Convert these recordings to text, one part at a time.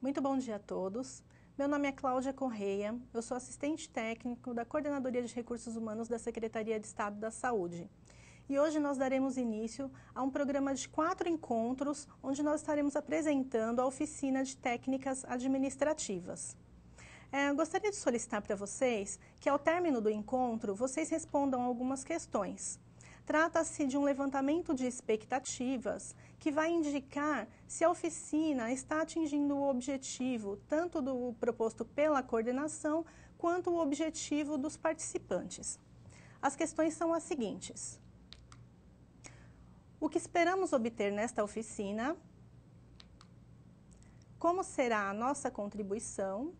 Muito bom dia a todos. Meu nome é Cláudia Correia, eu sou assistente técnico da Coordenadoria de Recursos Humanos da Secretaria de Estado da Saúde. E hoje nós daremos início a um programa de quatro encontros, onde nós estaremos apresentando a oficina de técnicas administrativas. É, gostaria de solicitar para vocês que, ao término do encontro, vocês respondam algumas questões. Trata-se de um levantamento de expectativas que vai indicar se a oficina está atingindo o objetivo tanto do proposto pela coordenação quanto o objetivo dos participantes. As questões são as seguintes. O que esperamos obter nesta oficina? Como será a nossa contribuição?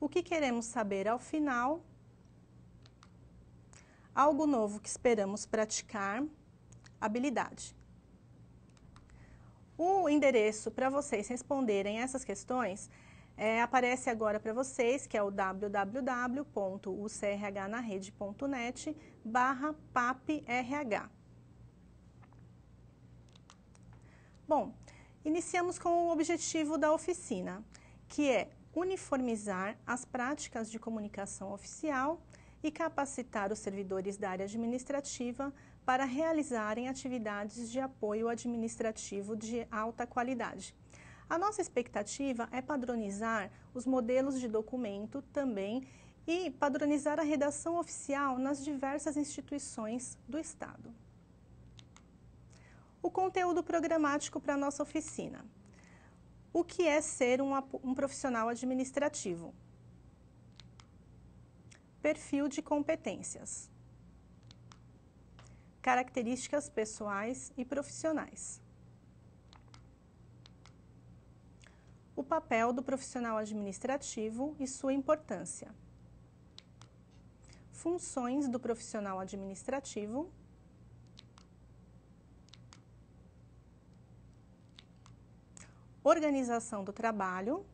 O que queremos saber ao final algo novo que esperamos praticar, habilidade. O endereço para vocês responderem essas questões é, aparece agora para vocês, que é o www.ucrhnarede.net barra paprh. Bom, iniciamos com o objetivo da oficina, que é uniformizar as práticas de comunicação oficial e capacitar os servidores da área administrativa para realizarem atividades de apoio administrativo de alta qualidade. A nossa expectativa é padronizar os modelos de documento também e padronizar a redação oficial nas diversas instituições do Estado. O conteúdo programático para a nossa oficina. O que é ser um, um profissional administrativo? Perfil de competências. Características pessoais e profissionais. O papel do profissional administrativo e sua importância. Funções do profissional administrativo. Organização do trabalho.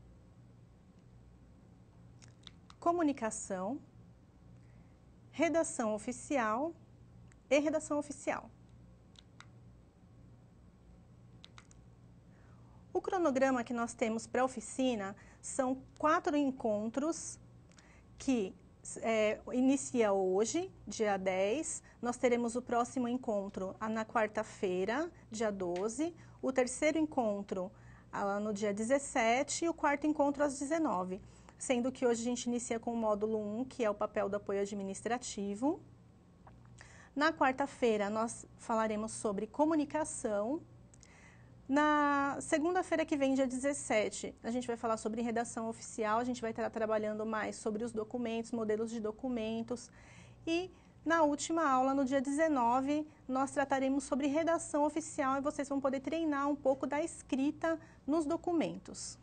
Comunicação redação oficial e redação oficial. O cronograma que nós temos para a oficina são quatro encontros que é, inicia hoje, dia 10. Nós teremos o próximo encontro na quarta-feira, dia 12. O terceiro encontro no dia 17 e o quarto encontro às 19 sendo que hoje a gente inicia com o módulo 1, que é o papel do apoio administrativo. Na quarta-feira, nós falaremos sobre comunicação. Na segunda-feira que vem, dia 17, a gente vai falar sobre redação oficial, a gente vai estar trabalhando mais sobre os documentos, modelos de documentos. E na última aula, no dia 19, nós trataremos sobre redação oficial e vocês vão poder treinar um pouco da escrita nos documentos.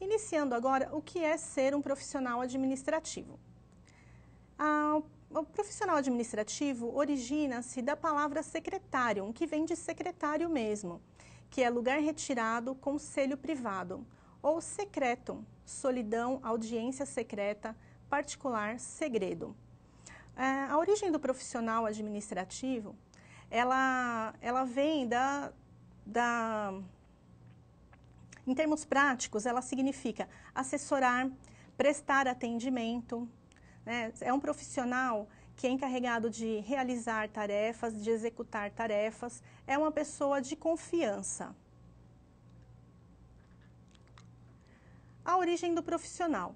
Iniciando agora, o que é ser um profissional administrativo? Ah, o profissional administrativo origina-se da palavra secretário, que vem de secretário mesmo, que é lugar retirado, conselho privado, ou secreto, solidão, audiência secreta, particular, segredo. Ah, a origem do profissional administrativo, ela, ela vem da, da em termos práticos, ela significa assessorar, prestar atendimento. Né? É um profissional que é encarregado de realizar tarefas, de executar tarefas, é uma pessoa de confiança. A origem do profissional.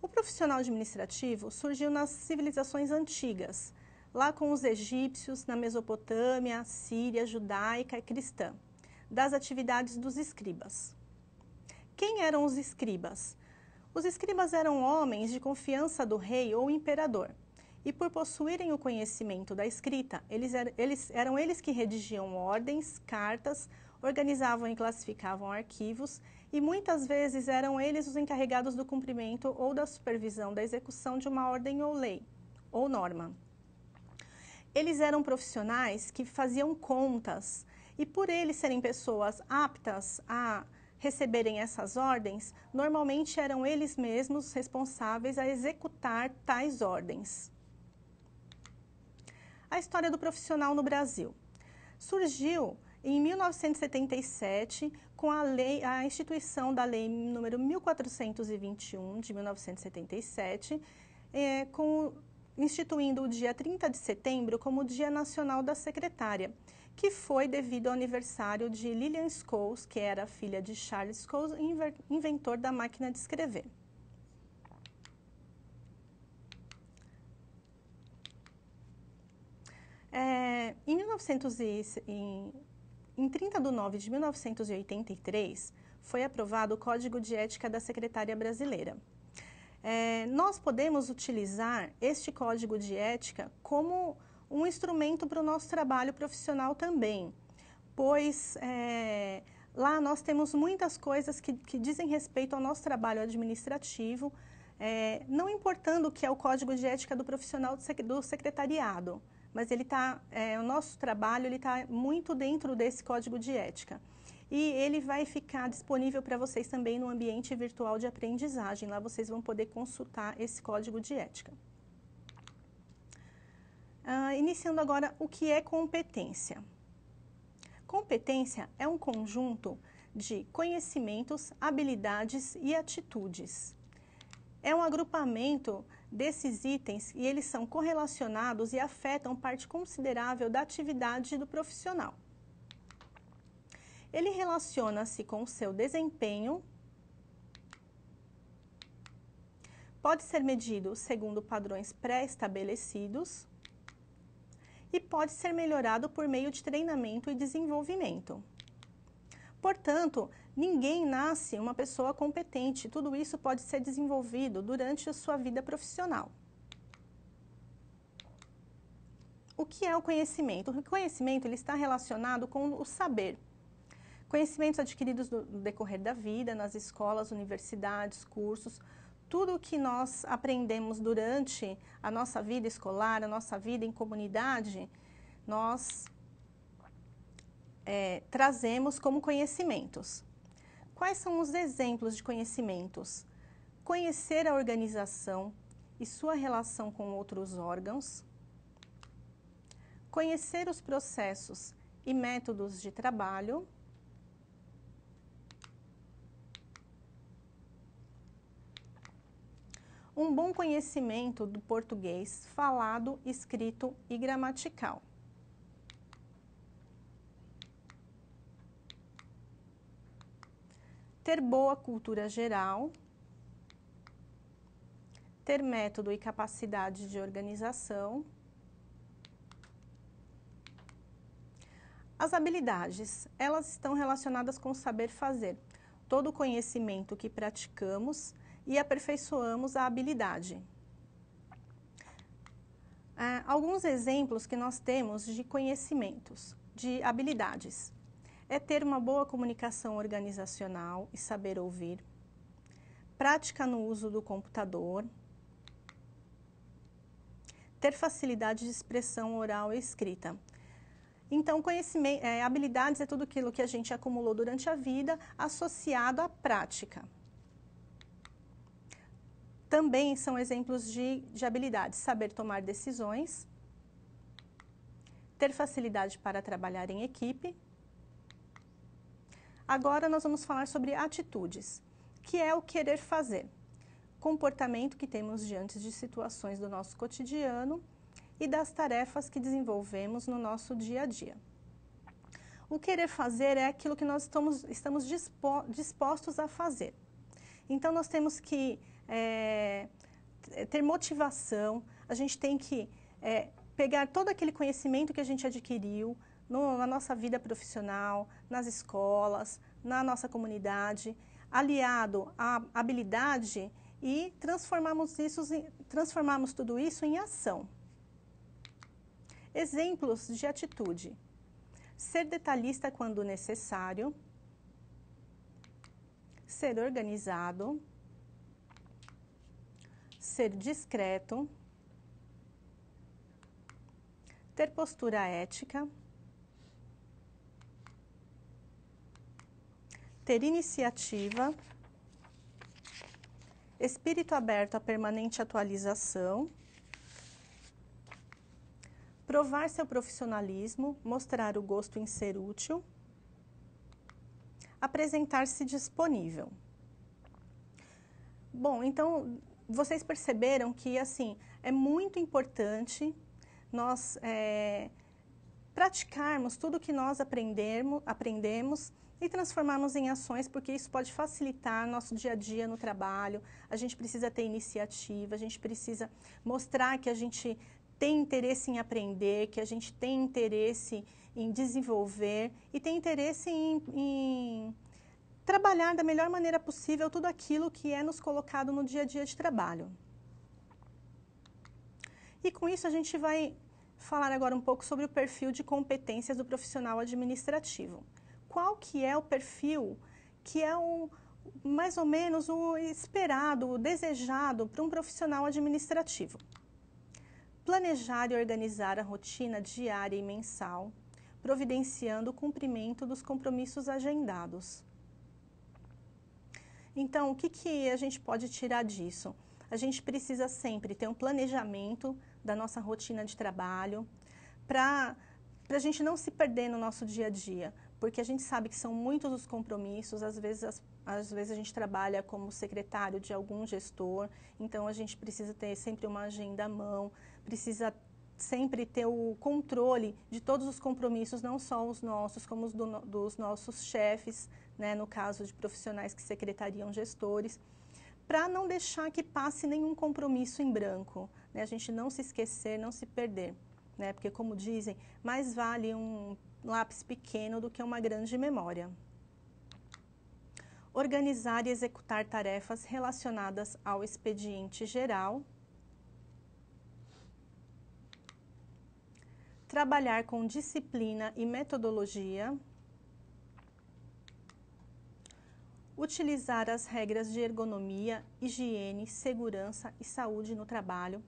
O profissional administrativo surgiu nas civilizações antigas, lá com os egípcios, na Mesopotâmia, Síria, judaica e cristã, das atividades dos escribas. Quem eram os escribas? Os escribas eram homens de confiança do rei ou imperador. E por possuírem o conhecimento da escrita, eles, er, eles, eram eles que redigiam ordens, cartas, organizavam e classificavam arquivos e muitas vezes eram eles os encarregados do cumprimento ou da supervisão da execução de uma ordem ou lei ou norma. Eles eram profissionais que faziam contas e por eles serem pessoas aptas a receberem essas ordens, normalmente eram eles mesmos responsáveis a executar tais ordens. A história do profissional no Brasil. Surgiu em 1977, com a, lei, a instituição da Lei número 1421, de 1977, é, com, instituindo o dia 30 de setembro como Dia Nacional da Secretária, que foi devido ao aniversário de Lillian Scholes, que era filha de Charles Scholes, inventor da máquina de escrever. É, em, 1900 e, em, em 30 de nove de 1983, foi aprovado o Código de Ética da Secretária Brasileira. É, nós podemos utilizar este código de ética como um instrumento para o nosso trabalho profissional também, pois é, lá nós temos muitas coisas que, que, dizem respeito ao nosso trabalho administrativo, é, não importando o que é o código de ética do profissional do secretariado mas ele tá, é, o nosso trabalho está muito dentro desse código de ética. E ele vai ficar disponível para vocês também no ambiente virtual de aprendizagem. Lá vocês vão poder consultar esse código de ética. Ah, iniciando agora, o que é competência? Competência é um conjunto de conhecimentos, habilidades e atitudes. É um agrupamento desses itens e eles são correlacionados e afetam parte considerável da atividade do profissional. Ele relaciona-se com o seu desempenho, pode ser medido segundo padrões pré-estabelecidos e pode ser melhorado por meio de treinamento e desenvolvimento. Portanto, ninguém nasce uma pessoa competente. Tudo isso pode ser desenvolvido durante a sua vida profissional. O que é o conhecimento? O conhecimento ele está relacionado com o saber. Conhecimentos adquiridos no decorrer da vida, nas escolas, universidades, cursos, tudo o que nós aprendemos durante a nossa vida escolar, a nossa vida em comunidade, nós é, trazemos como conhecimentos. Quais são os exemplos de conhecimentos? Conhecer a organização e sua relação com outros órgãos, conhecer os processos e métodos de trabalho, um bom conhecimento do português falado, escrito e gramatical. ter boa cultura geral, ter método e capacidade de organização. As habilidades, elas estão relacionadas com saber fazer, todo conhecimento que praticamos e aperfeiçoamos a habilidade. Ah, alguns exemplos que nós temos de conhecimentos, de habilidades é ter uma boa comunicação organizacional e saber ouvir, prática no uso do computador, ter facilidade de expressão oral e escrita. Então, conhecimento, é, habilidades é tudo aquilo que a gente acumulou durante a vida associado à prática. Também são exemplos de, de habilidades, saber tomar decisões, ter facilidade para trabalhar em equipe, Agora nós vamos falar sobre atitudes, que é o querer fazer. Comportamento que temos diante de situações do nosso cotidiano e das tarefas que desenvolvemos no nosso dia a dia. O querer fazer é aquilo que nós estamos, estamos dispostos a fazer. Então, nós temos que é, ter motivação, a gente tem que é, pegar todo aquele conhecimento que a gente adquiriu, no, na nossa vida profissional, nas escolas, na nossa comunidade, aliado à habilidade e transformamos, isso, transformamos tudo isso em ação. Exemplos de atitude. Ser detalhista quando necessário. Ser organizado. Ser discreto. Ter postura ética ter iniciativa, espírito aberto à permanente atualização, provar seu profissionalismo, mostrar o gosto em ser útil, apresentar-se disponível. Bom, então vocês perceberam que assim é muito importante nós é, praticarmos tudo que nós aprendemos, aprendemos e transformarmos em ações, porque isso pode facilitar nosso dia a dia no trabalho. A gente precisa ter iniciativa, a gente precisa mostrar que a gente tem interesse em aprender, que a gente tem interesse em desenvolver e tem interesse em, em trabalhar da melhor maneira possível tudo aquilo que é nos colocado no dia a dia de trabalho. E com isso a gente vai falar agora um pouco sobre o perfil de competências do profissional administrativo. Qual que é o perfil que é o, mais ou menos o esperado, o desejado para um profissional administrativo? Planejar e organizar a rotina diária e mensal, providenciando o cumprimento dos compromissos agendados. Então, o que, que a gente pode tirar disso? A gente precisa sempre ter um planejamento da nossa rotina de trabalho, para a gente não se perder no nosso dia a dia, porque a gente sabe que são muitos os compromissos, às vezes, as, às vezes a gente trabalha como secretário de algum gestor, então a gente precisa ter sempre uma agenda à mão, precisa sempre ter o controle de todos os compromissos, não só os nossos, como os do, dos nossos chefes, né, no caso de profissionais que secretariam gestores para não deixar que passe nenhum compromisso em branco, né? a gente não se esquecer, não se perder, né? porque como dizem, mais vale um lápis pequeno do que uma grande memória. Organizar e executar tarefas relacionadas ao expediente geral. Trabalhar com disciplina e metodologia. Utilizar as regras de ergonomia, higiene, segurança e saúde no trabalho.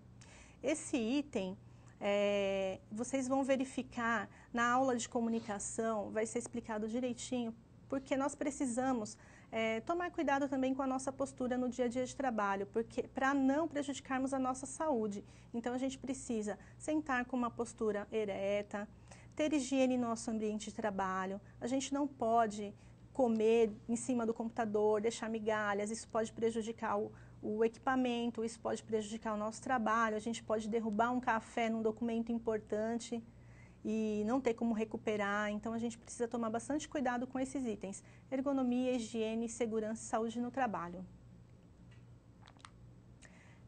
Esse item é, vocês vão verificar na aula de comunicação, vai ser explicado direitinho, porque nós precisamos é, tomar cuidado também com a nossa postura no dia a dia de trabalho, porque para não prejudicarmos a nossa saúde. Então a gente precisa sentar com uma postura ereta, ter higiene no nosso ambiente de trabalho. A gente não pode comer em cima do computador, deixar migalhas, isso pode prejudicar o, o equipamento, isso pode prejudicar o nosso trabalho, a gente pode derrubar um café num documento importante e não ter como recuperar, então a gente precisa tomar bastante cuidado com esses itens. Ergonomia, higiene, segurança e saúde no trabalho.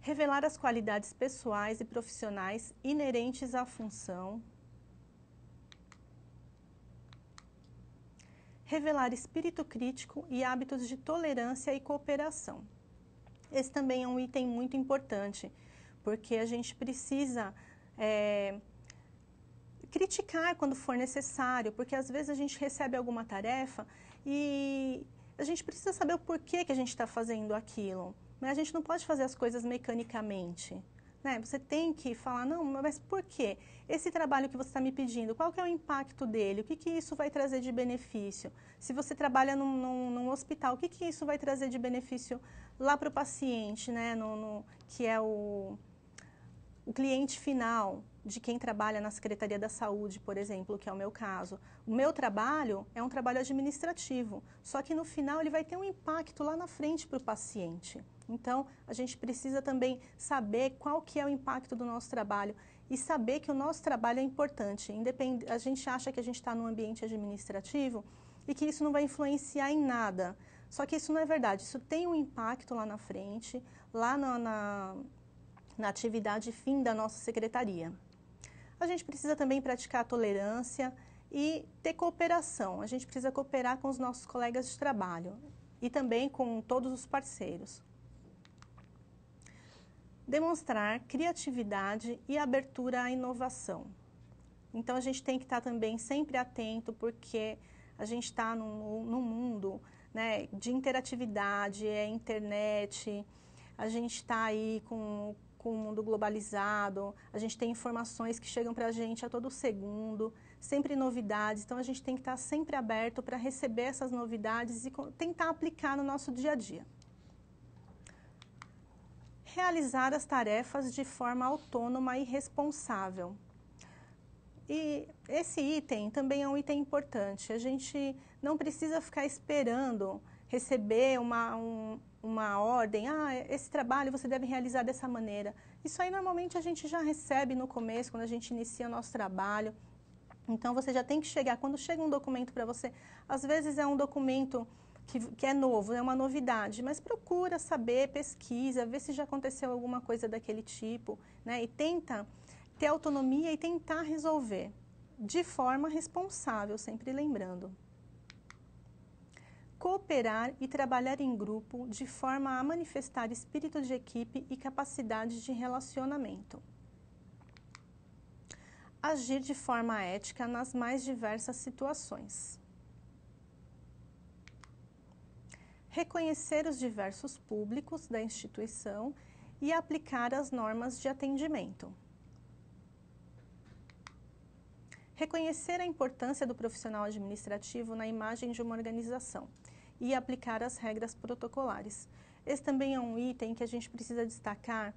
Revelar as qualidades pessoais e profissionais inerentes à função, revelar espírito crítico e hábitos de tolerância e cooperação. Esse também é um item muito importante, porque a gente precisa é, criticar quando for necessário, porque às vezes a gente recebe alguma tarefa e a gente precisa saber o porquê que a gente está fazendo aquilo. Mas a gente não pode fazer as coisas mecanicamente. Né? Você tem que falar, não, mas por quê? Esse trabalho que você está me pedindo, qual que é o impacto dele? O que, que isso vai trazer de benefício? Se você trabalha num, num, num hospital, o que, que isso vai trazer de benefício lá para o paciente, né? No, no, que é o, o cliente final de quem trabalha na Secretaria da Saúde, por exemplo, que é o meu caso. O meu trabalho é um trabalho administrativo, só que no final ele vai ter um impacto lá na frente para o paciente. Então, a gente precisa também saber qual que é o impacto do nosso trabalho e saber que o nosso trabalho é importante. Independ... A gente acha que a gente está num ambiente administrativo e que isso não vai influenciar em nada. Só que isso não é verdade. Isso tem um impacto lá na frente, lá na, na, na atividade fim da nossa secretaria. A gente precisa também praticar tolerância e ter cooperação. A gente precisa cooperar com os nossos colegas de trabalho e também com todos os parceiros demonstrar criatividade e abertura à inovação. Então, a gente tem que estar também sempre atento, porque a gente está num, num mundo né, de interatividade, é internet, a gente está aí com, com o mundo globalizado, a gente tem informações que chegam para a gente a todo segundo, sempre novidades, então a gente tem que estar sempre aberto para receber essas novidades e tentar aplicar no nosso dia a dia realizar as tarefas de forma autônoma e responsável. E esse item também é um item importante. A gente não precisa ficar esperando receber uma, um, uma ordem, ah, esse trabalho você deve realizar dessa maneira. Isso aí normalmente a gente já recebe no começo, quando a gente inicia o nosso trabalho. Então você já tem que chegar, quando chega um documento para você, às vezes é um documento que, que, é novo, é uma novidade, mas procura saber, pesquisa, vê se já aconteceu alguma coisa daquele tipo, né? E tenta ter autonomia e tentar resolver de forma responsável, sempre lembrando. Cooperar e trabalhar em grupo de forma a manifestar espírito de equipe e capacidade de relacionamento. Agir de forma ética nas mais diversas situações. Reconhecer os diversos públicos da instituição e aplicar as normas de atendimento. Reconhecer a importância do profissional administrativo na imagem de uma organização e aplicar as regras protocolares. Esse também é um item que a gente precisa destacar,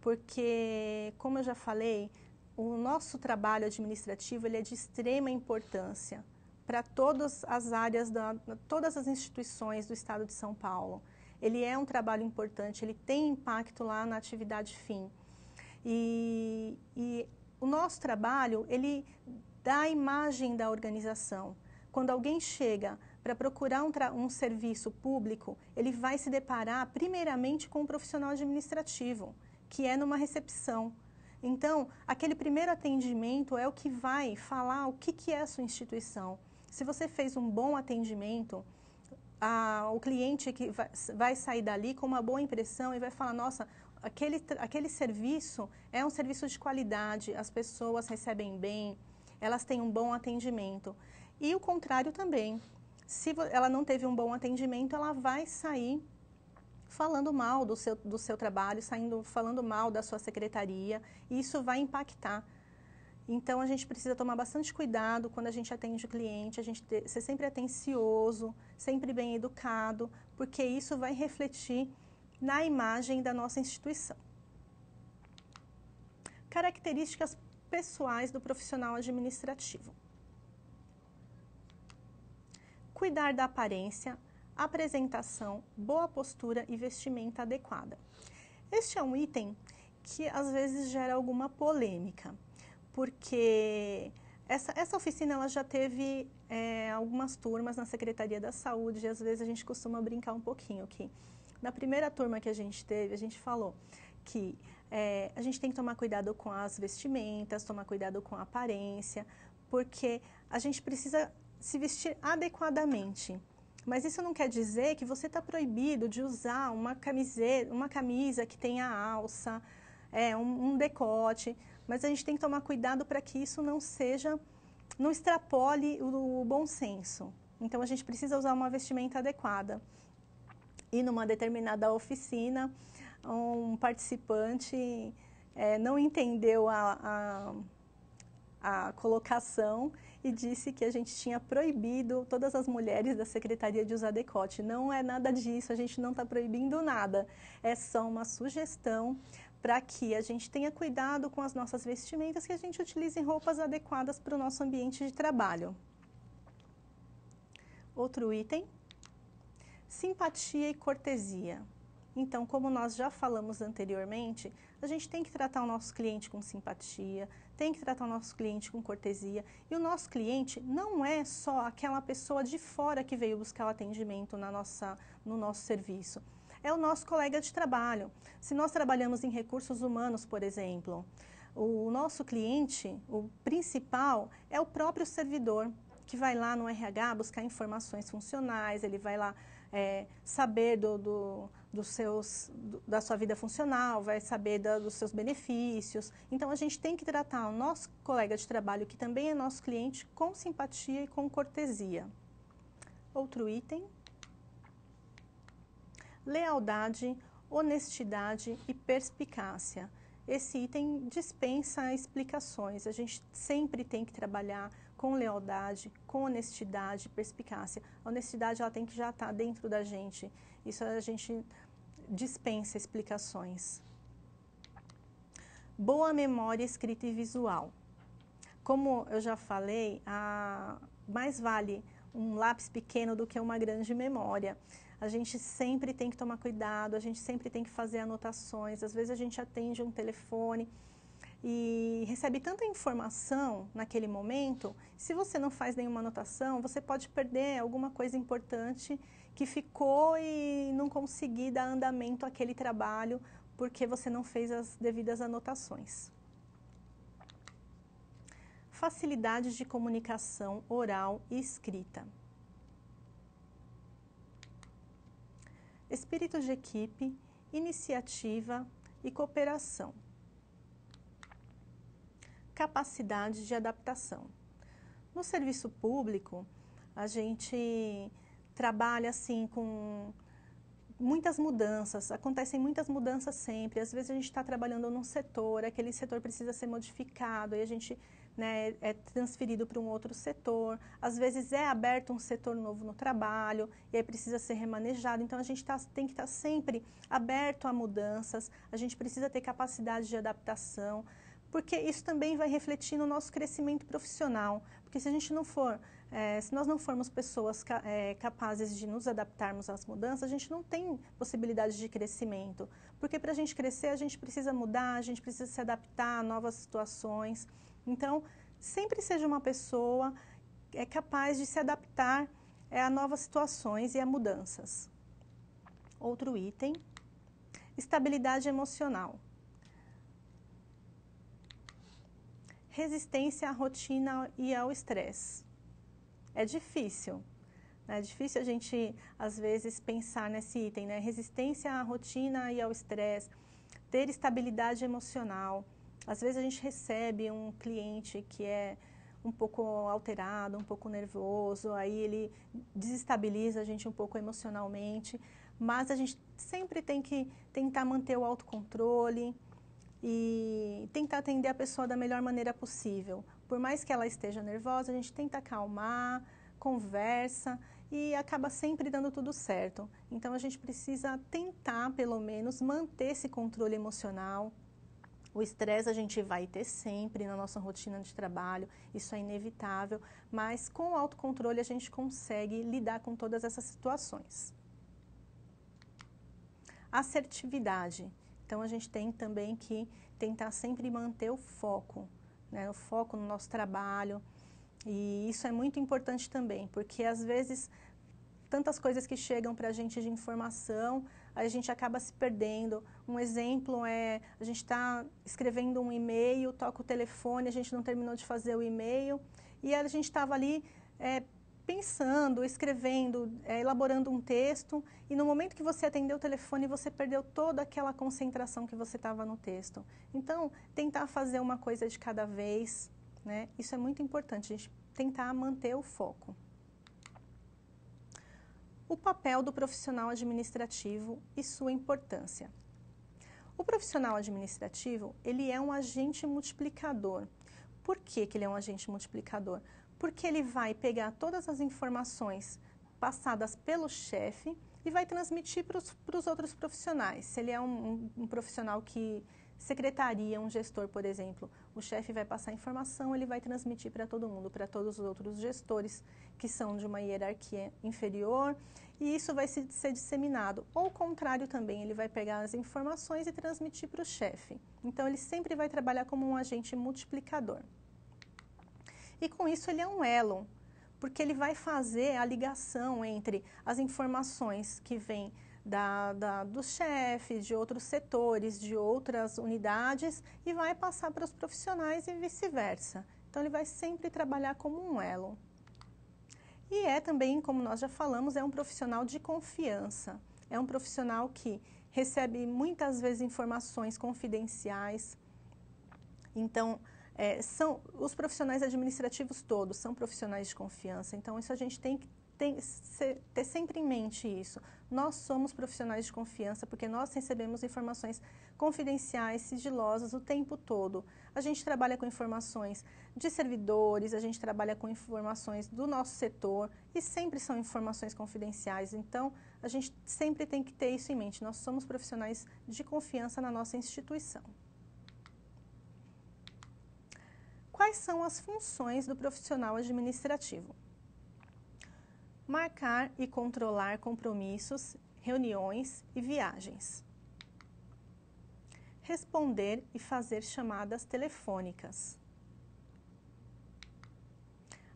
porque, como eu já falei, o nosso trabalho administrativo ele é de extrema importância para todas as áreas, da, todas as instituições do Estado de São Paulo. Ele é um trabalho importante, ele tem impacto lá na atividade fim. E, e o nosso trabalho, ele da imagem da organização. Quando alguém chega para procurar um, um, serviço público, ele vai se deparar primeiramente com um profissional administrativo, que é numa recepção. Então, aquele primeiro atendimento é o que vai falar o que, que é a sua instituição. Se você fez um bom atendimento, a, o cliente que vai, vai sair dali com uma boa impressão e vai falar, nossa, aquele, aquele serviço é um serviço de qualidade, as pessoas recebem bem, elas têm um bom atendimento. E o contrário também. Se ela não teve um bom atendimento, ela vai sair falando mal do seu, do seu trabalho, saindo falando mal da sua secretaria, e isso vai impactar. Então, a gente precisa tomar bastante cuidado quando a gente atende o cliente, a gente ter, ser sempre atencioso, sempre bem educado, porque isso vai refletir na imagem da nossa instituição. Características pessoais do profissional administrativo. Cuidar da aparência, apresentação, boa postura e vestimenta adequada. Este é um item que às vezes gera alguma polêmica, porque essa, essa oficina ela já teve é, algumas turmas na Secretaria da Saúde e às vezes a gente costuma brincar um pouquinho aqui. Na primeira turma que a gente teve, a gente falou que é, a gente tem que tomar cuidado com as vestimentas, tomar cuidado com a aparência, porque a gente precisa se vestir adequadamente. Mas isso não quer dizer que você está proibido de usar uma, camiseta, uma camisa que tenha alça, é, um, um decote. Mas a gente tem que tomar cuidado para que isso não seja, não extrapole o, o bom senso. Então a gente precisa usar uma vestimenta adequada. E numa determinada oficina, um participante é, não entendeu a, a, a, colocação e disse que a gente tinha proibido todas as mulheres da secretaria de usar decote. Não é nada disso, a gente não está proibindo nada. É só uma sugestão para que a gente tenha cuidado com as nossas vestimentas, que a gente utilize roupas adequadas para o nosso ambiente de trabalho. Outro item, simpatia e cortesia. Então, como nós já falamos anteriormente, a gente tem que tratar o nosso cliente com simpatia, tem que tratar o nosso cliente com cortesia. E o nosso cliente não é só aquela pessoa de fora que veio buscar o atendimento na nossa, no nosso serviço. É o nosso colega de trabalho. Se nós trabalhamos em recursos humanos, por exemplo, o nosso cliente, o principal, é o próprio servidor, que vai lá no RH buscar informações funcionais, ele vai lá é, saber do, do dos seus, da sua vida funcional, vai saber da, dos seus benefícios. Então, a gente tem que tratar o nosso colega de trabalho, que também é nosso cliente, com simpatia e com cortesia. Outro item. Lealdade, honestidade e perspicácia. Esse item dispensa explicações. A gente sempre tem que trabalhar com lealdade, com honestidade, perspicácia. A honestidade ela tem que já estar tá dentro da gente. Isso a gente dispensa explicações. Boa memória escrita e visual. Como eu já falei, a, mais vale um lápis pequeno do que uma grande memória. A gente sempre tem que tomar cuidado, a gente sempre tem que fazer anotações. Às vezes a gente atende um telefone e recebe tanta informação naquele momento, se você não faz nenhuma anotação, você pode perder alguma coisa importante que ficou e não conseguir dar andamento àquele trabalho porque você não fez as devidas anotações. Facilidades de comunicação oral e escrita. Espírito de equipe, iniciativa e cooperação capacidade de adaptação. No serviço público, a gente trabalha assim com muitas mudanças, acontecem muitas mudanças sempre. Às vezes a gente está trabalhando num setor, aquele setor precisa ser modificado e a gente né, é transferido para um outro setor. Às vezes é aberto um setor novo no trabalho e aí precisa ser remanejado. Então a gente tá, tem que estar tá sempre aberto a mudanças, a gente precisa ter capacidade de adaptação porque isso também vai refletir no nosso crescimento profissional. Porque se a gente não for, é, se nós não formos pessoas ca é, capazes de nos adaptarmos às mudanças, a gente não tem possibilidade de crescimento. Porque para a gente crescer, a gente precisa mudar, a gente precisa se adaptar a novas situações. Então, sempre seja uma pessoa é capaz de se adaptar a novas situações e a mudanças. Outro item, estabilidade emocional. resistência à rotina e ao estresse. É difícil. Né? É difícil a gente, às vezes, pensar nesse item, né? Resistência à rotina e ao estresse, ter estabilidade emocional. Às vezes a gente recebe um cliente que é um pouco alterado, um pouco nervoso, aí ele desestabiliza a gente um pouco emocionalmente, mas a gente sempre tem que tentar manter o autocontrole, e tentar atender a pessoa da melhor maneira possível. Por mais que ela esteja nervosa, a gente tenta acalmar, conversa e acaba sempre dando tudo certo. Então a gente precisa tentar, pelo menos, manter esse controle emocional. O estresse a gente vai ter sempre na nossa rotina de trabalho, isso é inevitável, mas com o autocontrole a gente consegue lidar com todas essas situações. Assertividade. Então, a gente tem também que tentar sempre manter o foco, né, o foco no nosso trabalho. E isso é muito importante também, porque às vezes tantas coisas que chegam para a gente de informação, a gente acaba se perdendo. Um exemplo é, a gente está escrevendo um e-mail, toca o telefone, a gente não terminou de fazer o e-mail, e a gente estava ali é, pensando, escrevendo, é, elaborando um texto, e no momento que você atendeu o telefone, você perdeu toda aquela concentração que você estava no texto. Então, tentar fazer uma coisa de cada vez, né? Isso é muito importante, a gente tentar manter o foco. O papel do profissional administrativo e sua importância. O profissional administrativo, ele é um agente multiplicador. Por que, que ele é um agente multiplicador? porque ele vai pegar todas as informações passadas pelo chefe e vai transmitir para os outros profissionais. Se ele é um, um, um, profissional que secretaria, um gestor, por exemplo, o chefe vai passar informação, ele vai transmitir para todo mundo, para todos os outros gestores que são de uma hierarquia inferior, e isso vai se, ser disseminado. Ou o contrário também, ele vai pegar as informações e transmitir para o chefe. Então, ele sempre vai trabalhar como um agente multiplicador. E com isso ele é um elo, porque ele vai fazer a ligação entre as informações que vêm da, da, dos chefes, de outros setores, de outras unidades e vai passar para os profissionais e vice-versa. Então, ele vai sempre trabalhar como um elo. E é também, como nós já falamos, é um profissional de confiança. É um profissional que recebe muitas vezes informações confidenciais. Então, é, são os profissionais administrativos todos são profissionais de confiança, então isso a gente tem que tem, ter sempre em mente isso. Nós somos profissionais de confiança porque nós recebemos informações confidenciais, sigilosas o tempo todo. A gente trabalha com informações de servidores, a gente trabalha com informações do nosso setor e sempre são informações confidenciais. Então, a gente sempre tem que ter isso em mente. Nós somos profissionais de confiança na nossa instituição. Quais são as funções do profissional administrativo? Marcar e controlar compromissos, reuniões e viagens. Responder e fazer chamadas telefônicas.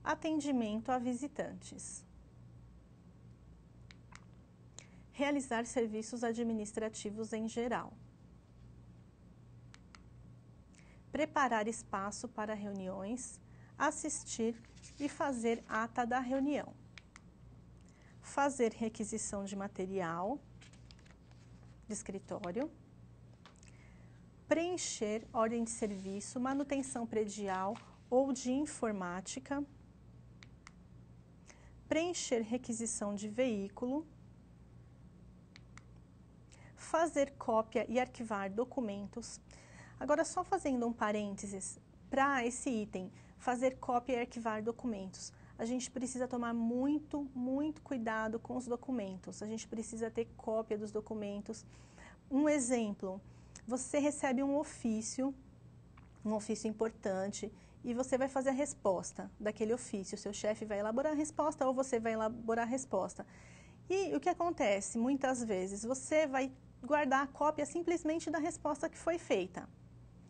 Atendimento a visitantes. Realizar serviços administrativos em geral. Preparar espaço para reuniões, assistir e fazer ata da reunião fazer requisição de material de escritório, preencher ordem de serviço, manutenção predial ou de informática, preencher requisição de veículo, fazer cópia e arquivar documentos. Agora, só fazendo um parênteses, para esse item, fazer cópia e arquivar documentos a gente precisa tomar muito, muito cuidado com os documentos. A gente precisa ter cópia dos documentos. Um exemplo, você recebe um ofício, um ofício importante, e você vai fazer a resposta daquele ofício. O seu chefe vai elaborar a resposta ou você vai elaborar a resposta. E o que acontece? Muitas vezes você vai guardar a cópia simplesmente da resposta que foi feita.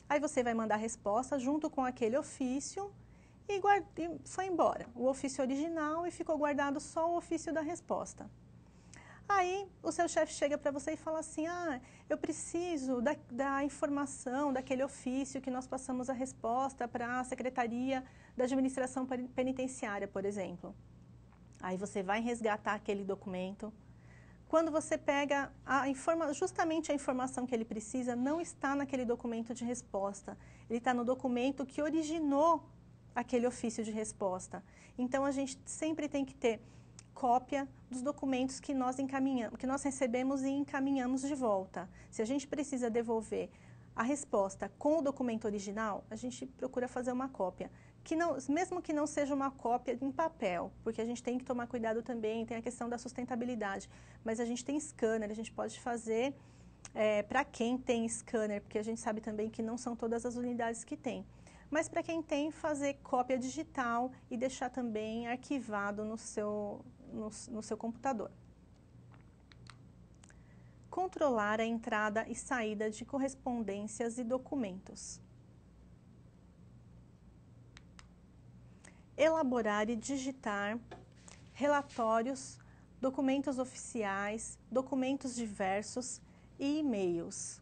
Aí você vai mandar a resposta junto com aquele ofício e, e foi embora. O ofício original e ficou guardado só o ofício da resposta. Aí o seu chefe chega para você e fala assim: Ah, eu preciso da, da, informação daquele ofício que nós passamos a resposta para a Secretaria da Administração Penitenciária, por exemplo. Aí você vai resgatar aquele documento. Quando você pega a informa, justamente a informação que ele precisa, não está naquele documento de resposta. Ele está no documento que originou aquele ofício de resposta. Então, a gente sempre tem que ter cópia dos documentos que nós encaminhamos, que nós recebemos e encaminhamos de volta. Se a gente precisa devolver a resposta com o documento original, a gente procura fazer uma cópia. Que não, mesmo que não seja uma cópia em papel, porque a gente tem que tomar cuidado também, tem a questão da sustentabilidade. Mas a gente tem scanner, a gente pode fazer é, para quem tem scanner, porque a gente sabe também que não são todas as unidades que tem mas para quem tem, fazer cópia digital e deixar também arquivado no seu, no, no seu computador. Controlar a entrada e saída de correspondências e documentos. Elaborar e digitar relatórios, documentos oficiais, documentos diversos e e-mails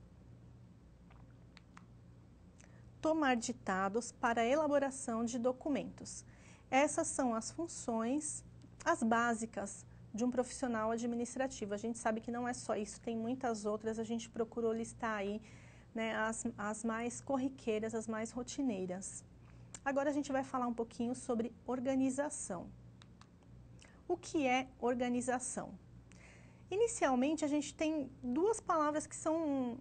tomar ditados para a elaboração de documentos. Essas são as funções, as básicas de um profissional administrativo. A gente sabe que não é só isso, tem muitas outras, a gente procurou listar aí né, as, as mais corriqueiras, as mais rotineiras. Agora a gente vai falar um pouquinho sobre organização. O que é organização? Inicialmente, a gente tem duas palavras que são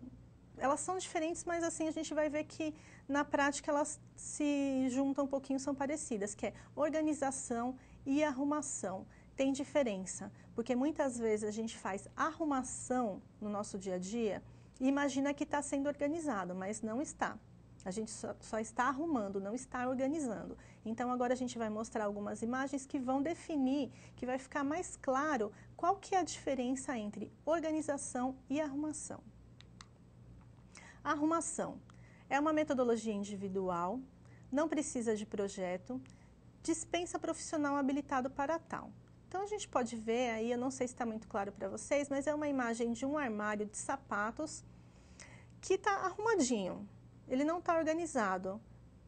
elas são diferentes, mas assim a gente vai ver que na prática elas se juntam um pouquinho, são parecidas, que é organização e arrumação. Tem diferença, porque muitas vezes a gente faz arrumação no nosso dia a dia e imagina que está sendo organizado, mas não está. A gente só, só, está arrumando, não está organizando. Então agora a gente vai mostrar algumas imagens que vão definir, que vai ficar mais claro qual que é a diferença entre organização e arrumação. Arrumação é uma metodologia individual, não precisa de projeto, dispensa profissional habilitado para tal. Então a gente pode ver aí, eu não sei se está muito claro para vocês, mas é uma imagem de um armário de sapatos que está arrumadinho. Ele não está organizado,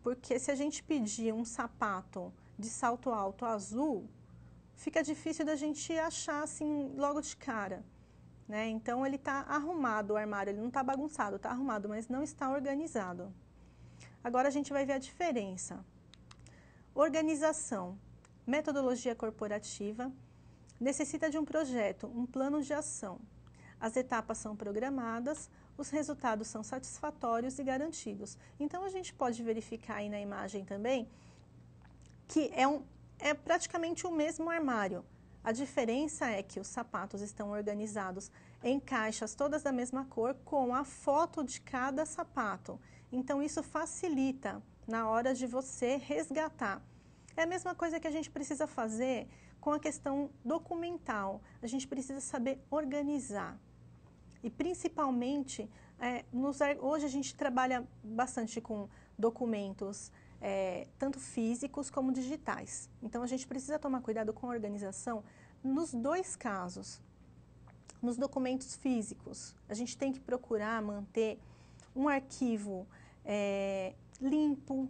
porque se a gente pedir um sapato de salto alto azul, fica difícil da gente achar assim logo de cara. Né? Então, ele está arrumado, o armário, ele não está bagunçado, está arrumado, mas não está organizado. Agora, a gente vai ver a diferença. Organização, metodologia corporativa, necessita de um projeto, um plano de ação. As etapas são programadas, os resultados são satisfatórios e garantidos. Então, a gente pode verificar aí na imagem também que é, um, é praticamente o mesmo armário, a diferença é que os sapatos estão organizados em caixas todas da mesma cor com a foto de cada sapato. Então isso facilita na hora de você resgatar. É a mesma coisa que a gente precisa fazer com a questão documental. A gente precisa saber organizar. E principalmente, é, nos, hoje a gente trabalha bastante com documentos, é, tanto físicos como digitais. Então a gente precisa tomar cuidado com a organização nos dois casos. Nos documentos físicos, a gente tem que procurar manter um arquivo é, limpo,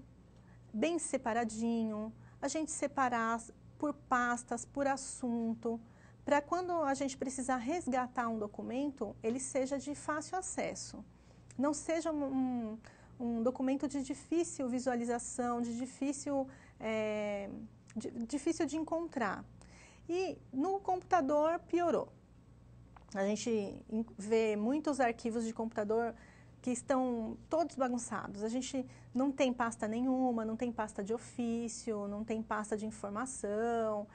bem separadinho, a gente separar por pastas, por assunto, para quando a gente precisar resgatar um documento, ele seja de fácil acesso. Não seja um, um documento de difícil visualização, de difícil, é, de, difícil de encontrar. E no computador piorou. A gente vê muitos arquivos de computador que estão todos bagunçados. A gente não tem pasta nenhuma, não tem pasta de ofício, não tem pasta de informação,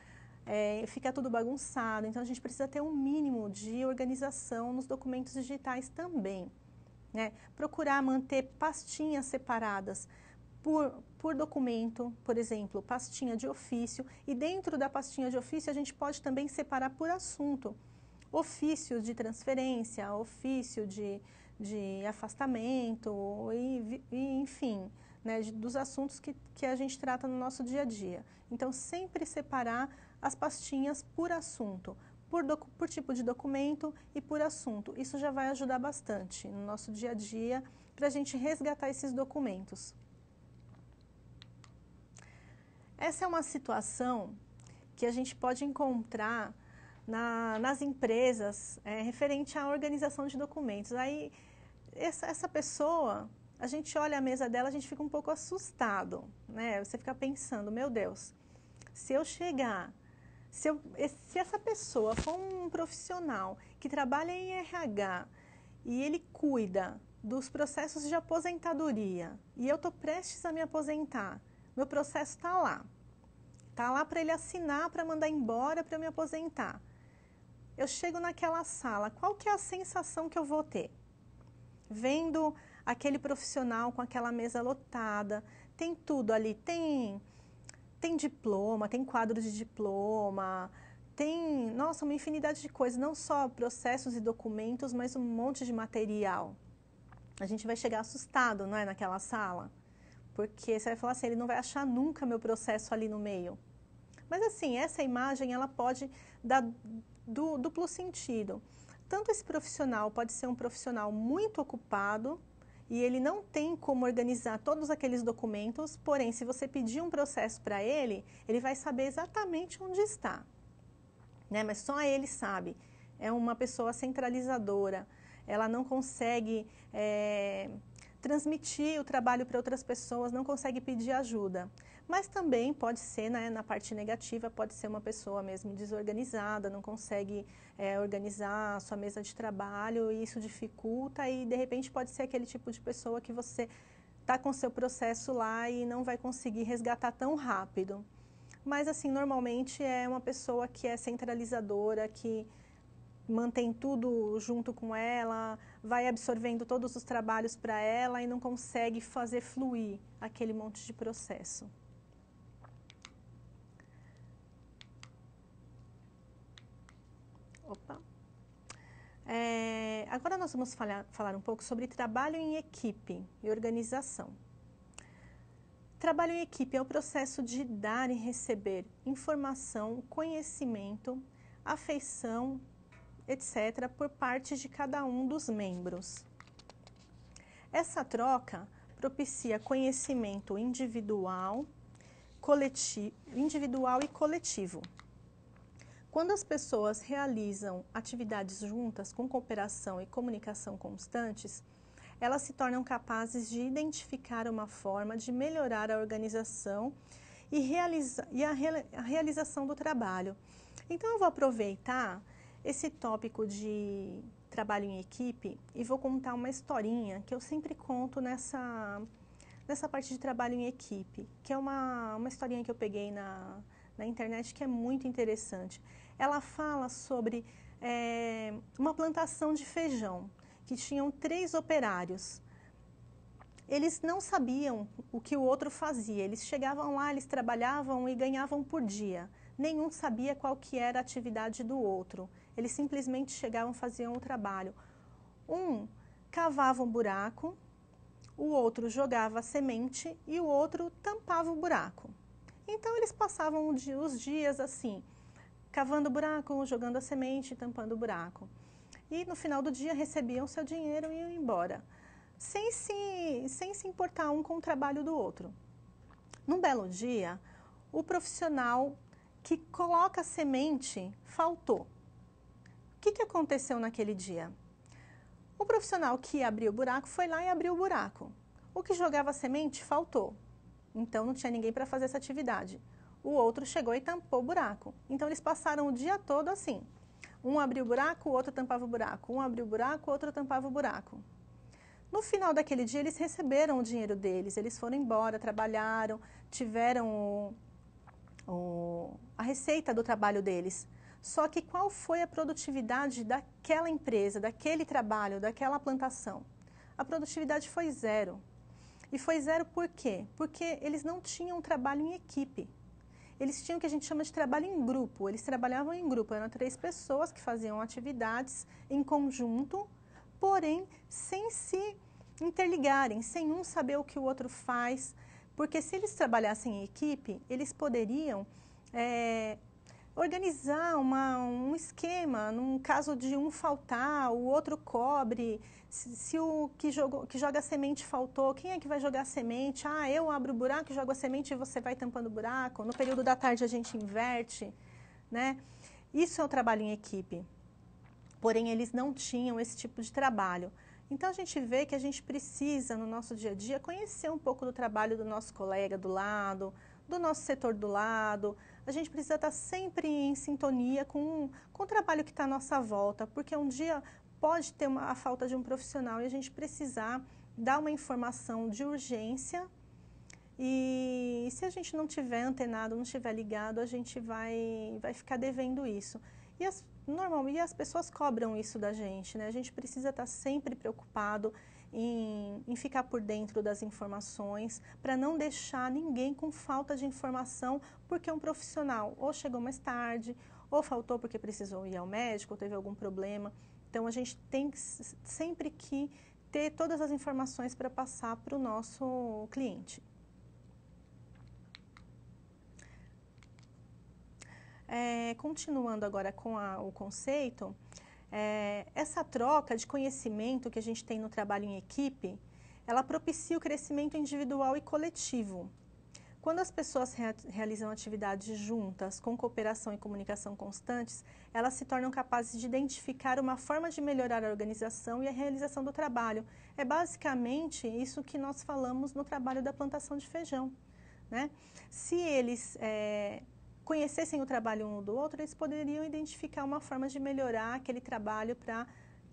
é, fica tudo bagunçado. Então, a gente precisa ter um mínimo de organização nos documentos digitais também. Né? Procurar manter pastinhas separadas por, por documento, por exemplo, pastinha de ofício, e dentro da pastinha de ofício a gente pode também separar por assunto. Ofício de transferência, ofício de de afastamento, e, e enfim, né, dos assuntos que, que a gente trata no nosso dia a dia. Então, sempre separar as pastinhas por assunto, por, por tipo de documento e por assunto. Isso já vai ajudar bastante no nosso dia a dia para a gente resgatar esses documentos. Essa é uma situação que a gente pode encontrar na, nas empresas é, referente à organização de documentos. Aí essa, essa pessoa, a gente olha a mesa dela, a gente fica um pouco assustado, né? Você fica pensando, meu Deus, se eu chegar, se, eu, se essa pessoa for um profissional que trabalha em RH e ele cuida dos processos de aposentadoria e eu estou prestes a me aposentar, meu processo está lá. Está lá para ele assinar, para mandar embora, para eu me aposentar. Eu chego naquela sala, qual que é a sensação que eu vou ter? vendo aquele profissional com aquela mesa lotada, tem tudo ali, tem tem diploma, tem quadro de diploma, tem, nossa, uma infinidade de coisas, não só processos e documentos, mas um monte de material. A gente vai chegar assustado, não é, naquela sala? Porque você vai falar assim, ele não vai achar nunca meu processo ali no meio. Mas assim, essa imagem, ela pode dar du, duplo sentido tanto esse profissional pode ser um profissional muito ocupado e ele não tem como organizar todos aqueles documentos, porém, se você pedir um processo para ele, ele vai saber exatamente onde está. Né? Mas só ele sabe. É uma pessoa centralizadora. Ela não consegue é, transmitir o trabalho para outras pessoas, não consegue pedir ajuda. Mas também pode ser, né, na parte negativa, pode ser uma pessoa mesmo desorganizada, não consegue é, organizar a sua mesa de trabalho e isso dificulta e de repente pode ser aquele tipo de pessoa que você está com seu processo lá e não vai conseguir resgatar tão rápido. Mas assim, normalmente é uma pessoa que é centralizadora, que mantém tudo junto com ela, vai absorvendo todos os trabalhos para ela e não consegue fazer fluir aquele monte de processo. É, agora nós vamos falar, falar um pouco sobre trabalho em equipe e organização. Trabalho em equipe é o processo de dar e receber informação, conhecimento, afeição, etc., por parte de cada um dos membros. Essa troca propicia conhecimento individual, coletivo, individual e coletivo quando as pessoas realizam atividades juntas com cooperação e comunicação constantes, elas se tornam capazes de identificar uma forma de melhorar a organização e, realiza e a, a realização do trabalho. Então, eu vou aproveitar esse tópico de trabalho em equipe e vou contar uma historinha que eu sempre conto nessa, nessa parte de trabalho em equipe, que é uma, uma historinha que eu peguei na, na internet que é muito interessante. Ela fala sobre é, uma plantação de feijão, que tinham três operários. eles não sabiam o que o outro fazia. Eles chegavam lá, eles trabalhavam e ganhavam por dia. Nenhum sabia qual que era a atividade do outro. Eles simplesmente chegavam, faziam o trabalho. Um cavava um buraco, o outro jogava a semente e o outro tampava o buraco. Então eles passavam os dias assim, cavando buraco, jogando a semente, tampando o buraco. E no final do dia recebiam seu dinheiro e iam embora sem se, sem se importar um com o trabalho do outro. Num belo dia, o profissional que coloca a semente faltou. O que, que aconteceu naquele dia? O profissional que abriu o buraco foi lá e abriu o buraco. O que jogava a semente faltou. Então não tinha ninguém para fazer essa atividade. O outro chegou e tampou o buraco. Então eles passaram o dia todo assim. Um abriu o buraco, o outro tampava o buraco. Um abriu o buraco, o outro tampava o buraco. No final daquele dia, eles receberam o dinheiro deles, eles foram embora, trabalharam, tiveram o, o, a receita do trabalho deles. Só que qual foi a produtividade daquela empresa, daquele trabalho, daquela plantação? A produtividade foi zero. E foi zero por quê? Porque eles não tinham trabalho em equipe. Eles tinham o que a gente chama de trabalho em grupo. Eles trabalhavam em grupo, eram três pessoas que faziam atividades em conjunto porém sem se interligarem, sem um saber o que o outro faz, porque se eles trabalhassem em equipe, eles poderiam é, organizar uma, um esquema, num caso de um faltar, o outro cobre, se, o que, jogou, que joga semente faltou, quem é que vai jogar semente? Ah, eu abro o buraco, jogo a semente e você vai tampando o buraco. No período da tarde a gente inverte, né? Isso é o trabalho em equipe porém eles não tinham esse tipo de trabalho. Então a gente vê que a gente precisa no nosso dia a dia conhecer um pouco do trabalho do nosso colega do lado, do nosso setor do lado. A gente precisa estar sempre em sintonia com, com o trabalho que está à nossa volta, porque um dia pode ter uma, a falta de um profissional e a gente precisar dar uma informação de urgência e se a gente não tiver antenado, não estiver ligado, a gente vai, vai ficar devendo isso. E as, normalmente as pessoas cobram isso da gente, né? A gente precisa estar sempre preocupado em, em ficar por dentro das informações, para não deixar ninguém com falta de informação, porque um profissional ou chegou mais tarde, ou faltou porque precisou ir ao médico, ou teve algum problema. Então, a gente tem que, sempre que ter todas as informações para passar para o nosso cliente. É, continuando agora com a, o conceito, é, essa troca de conhecimento que a gente tem no trabalho em equipe, ela propicia o crescimento individual e coletivo. Quando as pessoas rea realizam atividades juntas, com cooperação e comunicação constantes, elas se tornam capazes de identificar uma forma de melhorar a organização e a realização do trabalho. É basicamente isso que nós falamos no trabalho da plantação de feijão. Né? Se eles é, conhecessem o trabalho um do outro, eles poderiam identificar uma forma de melhorar aquele trabalho para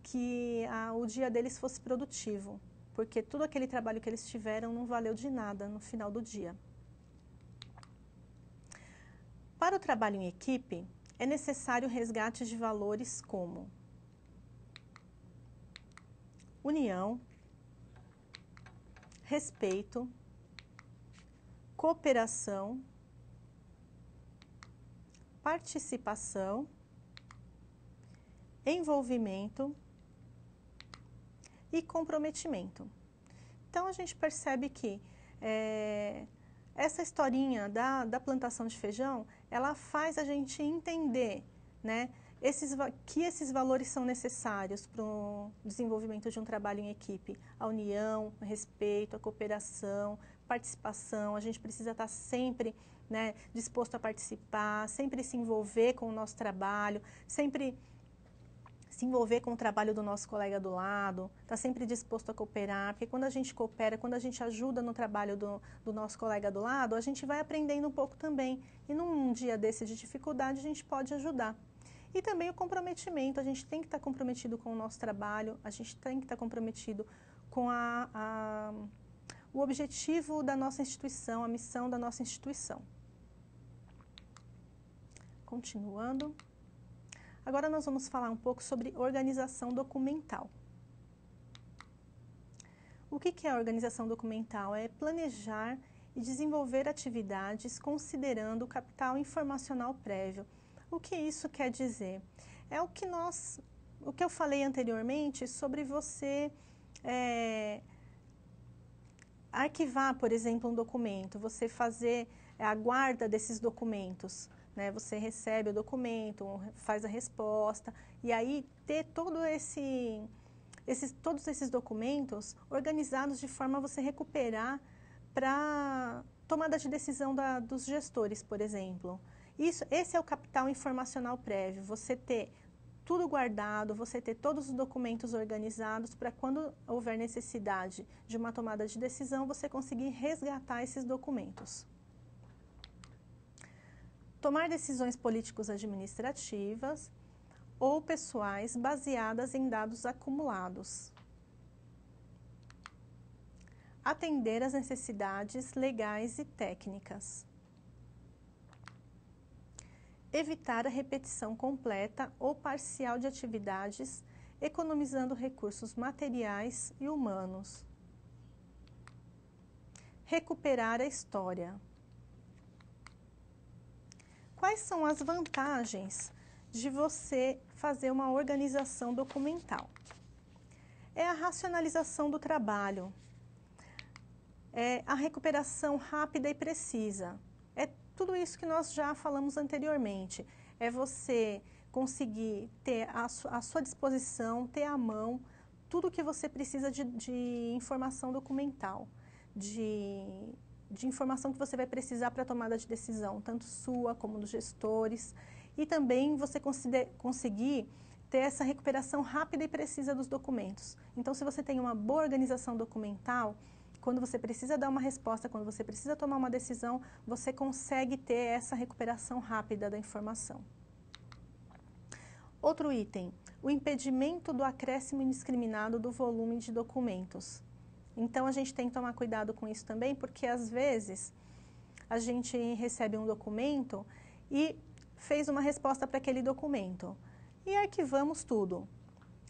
que a, o dia deles fosse produtivo, porque tudo aquele trabalho que eles tiveram não valeu de nada no final do dia. Para o trabalho em equipe, é necessário resgate de valores como união, respeito, cooperação, participação, envolvimento e comprometimento. Então a gente percebe que é, essa historinha da, da plantação de feijão, ela faz a gente entender né, esses, que esses valores são necessários para o desenvolvimento de um trabalho em equipe. A união, o respeito, a cooperação, participação, a gente precisa estar sempre né, disposto a participar, sempre se envolver com o nosso trabalho, sempre se envolver com o trabalho do nosso colega do lado, está sempre disposto a cooperar, porque quando a gente coopera, quando a gente ajuda no trabalho do, do, nosso colega do lado, a gente vai aprendendo um pouco também. E num dia desse de dificuldade, a gente pode ajudar. E também o comprometimento, a gente tem que estar tá comprometido com o nosso trabalho, a gente tem que estar tá comprometido com a, a, o objetivo da nossa instituição, a missão da nossa instituição. Continuando. Agora nós vamos falar um pouco sobre organização documental. O que, é organização documental? É planejar e desenvolver atividades considerando o capital informacional prévio. O que isso quer dizer? É o que nós, o que eu falei anteriormente sobre você é, arquivar, por exemplo, um documento, você fazer a guarda desses documentos. Né? Você recebe o documento, faz a resposta, e aí ter todo esse, esses, todos esses documentos organizados de forma a você recuperar para tomada de decisão da, dos gestores, por exemplo. Isso, esse é o capital informacional prévio, você ter tudo guardado, você ter todos os documentos organizados para quando houver necessidade de uma tomada de decisão, você conseguir resgatar esses documentos. Tomar decisões políticos administrativas ou pessoais baseadas em dados acumulados. Atender às necessidades legais e técnicas evitar a repetição completa ou parcial de atividades, economizando recursos materiais e humanos. Recuperar a história. Quais são as vantagens de você fazer uma organização documental? É a racionalização do trabalho, é a recuperação rápida e precisa, é tudo isso que nós já falamos anteriormente. É você conseguir ter à sua disposição, ter à mão, tudo o que você precisa de, de informação documental, de, de informação que você vai precisar para a tomada de decisão, tanto sua como dos gestores, e também você conseguir ter essa recuperação rápida e precisa dos documentos. Então, se você tem uma boa organização documental, quando você precisa dar uma resposta, quando você precisa tomar uma decisão, você consegue ter essa recuperação rápida da informação. Outro item, o impedimento do acréscimo indiscriminado do volume de documentos. Então, a gente tem que tomar cuidado com isso também, porque às vezes a gente recebe um documento e fez uma resposta para aquele documento e arquivamos tudo.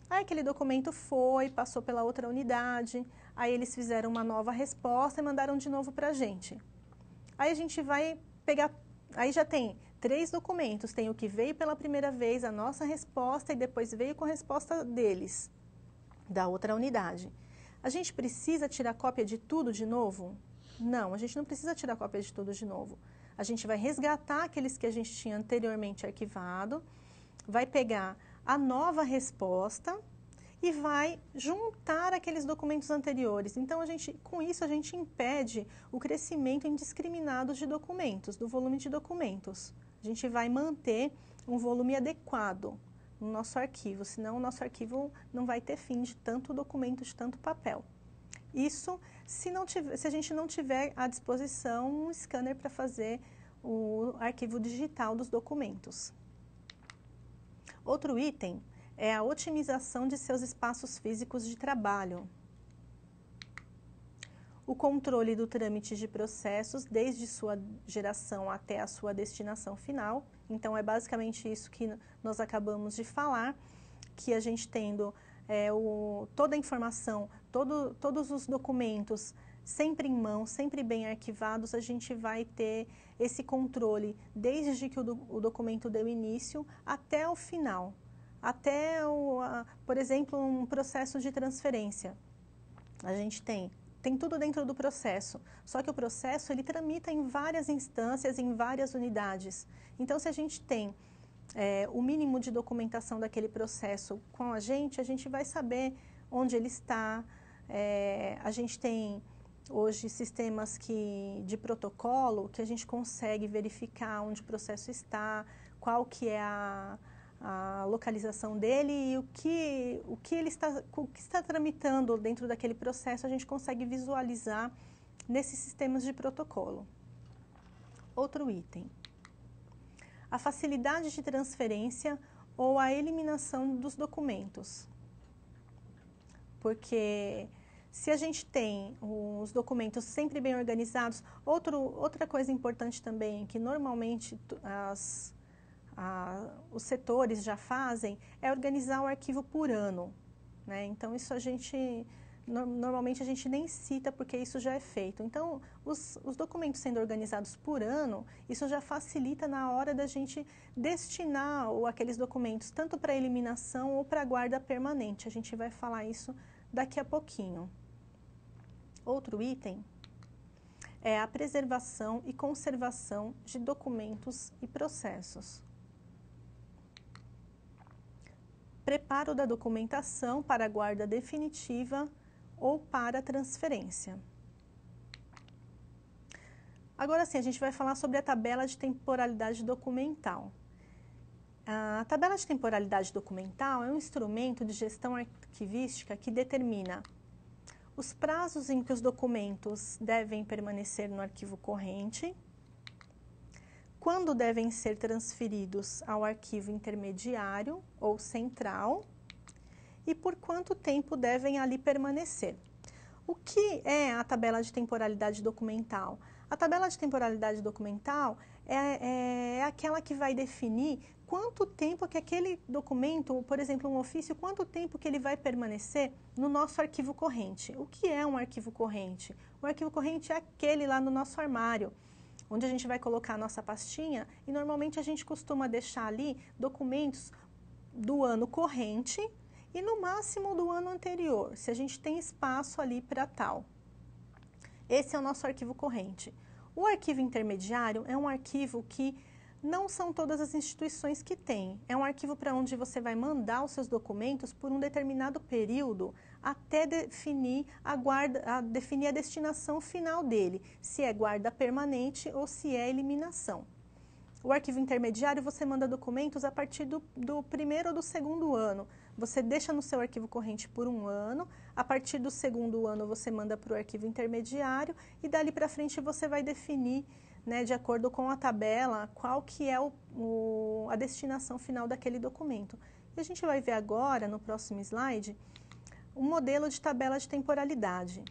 Aí aquele documento foi, passou pela outra unidade, aí eles fizeram uma nova resposta e mandaram de novo para a gente. Aí a gente vai pegar, aí já tem três documentos, tem o que veio pela primeira vez, a nossa resposta, e depois veio com a resposta deles, da outra unidade. A gente precisa tirar cópia de tudo de novo? Não, a gente não precisa tirar cópia de tudo de novo. A gente vai resgatar aqueles que a gente tinha anteriormente arquivado, vai pegar a nova resposta e vai juntar aqueles documentos anteriores. Então, a gente, com isso, a gente impede o crescimento indiscriminado de documentos, do volume de documentos. A gente vai manter um volume adequado no nosso arquivo, senão o nosso arquivo não vai ter fim de tanto documento, de tanto papel. Isso se, não tiver, se a gente não tiver à disposição um scanner para fazer o arquivo digital dos documentos. Outro item é a otimização de seus espaços físicos de trabalho. O controle do trâmite de processos desde sua geração até a sua destinação final. Então, é basicamente isso que nós acabamos de falar, que a gente tendo é, o, toda a informação, todo, todos os documentos sempre em mão, sempre bem arquivados, a gente vai ter esse controle desde que o, do, o documento deu início até o final, até, o, a, por exemplo, um processo de transferência. A gente tem, tem tudo dentro do processo, só que o processo ele tramita em várias instâncias, em várias unidades. Então, se a gente tem é, o mínimo de documentação daquele processo com a gente, a gente vai saber onde ele está, é, a gente tem hoje sistemas que, de protocolo que a gente consegue verificar onde o processo está, qual que é a, a localização dele e o que, o que ele está, o que está tramitando dentro daquele processo, a gente consegue visualizar nesses sistemas de protocolo. Outro item. A facilidade de transferência ou a eliminação dos documentos. Porque se a gente tem os documentos sempre bem organizados, outro, outra coisa importante também, que normalmente as, a, os setores já fazem, é organizar o arquivo por ano. Né? Então, isso a gente no, normalmente a gente nem cita porque isso já é feito. Então, os, os documentos sendo organizados por ano, isso já facilita na hora da gente destinar ou, aqueles documentos tanto para eliminação ou para guarda permanente. A gente vai falar isso daqui a pouquinho. Outro item é a preservação e conservação de documentos e processos. Preparo da documentação para a guarda definitiva ou para transferência. Agora sim, a gente vai falar sobre a tabela de temporalidade documental. A tabela de temporalidade documental é um instrumento de gestão arquivística que determina os prazos em que os documentos devem permanecer no arquivo corrente, quando devem ser transferidos ao arquivo intermediário ou central e por quanto tempo devem ali permanecer. O que é a tabela de temporalidade documental? A tabela de temporalidade documental é, é, aquela que vai definir quanto tempo que aquele documento, por exemplo, um ofício, quanto tempo que ele vai permanecer no nosso arquivo corrente. O que é um arquivo corrente? O arquivo corrente é aquele lá no nosso armário, onde a gente vai colocar a nossa pastinha e normalmente a gente costuma deixar ali documentos do ano corrente e no máximo do ano anterior, se a gente tem espaço ali para tal. Esse é o nosso arquivo corrente. O arquivo intermediário é um arquivo que não são todas as instituições que têm. É um arquivo para onde você vai mandar os seus documentos por um determinado período até definir a, guarda, a, definir a destinação final dele, se é guarda permanente ou se é eliminação. O arquivo intermediário você manda documentos a partir do, do primeiro ou do segundo ano. Você deixa no seu arquivo corrente por um ano, a partir do segundo ano você manda para o arquivo intermediário e dali para frente você vai definir, né, de acordo com a tabela, qual que é o, o, a destinação final daquele documento. E a gente vai ver agora, no próximo slide, um modelo de tabela de temporalidade.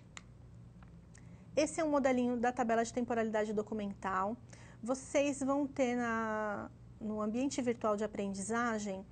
Esse é um modelinho da tabela de temporalidade documental. Vocês vão ter na, no ambiente virtual de aprendizagem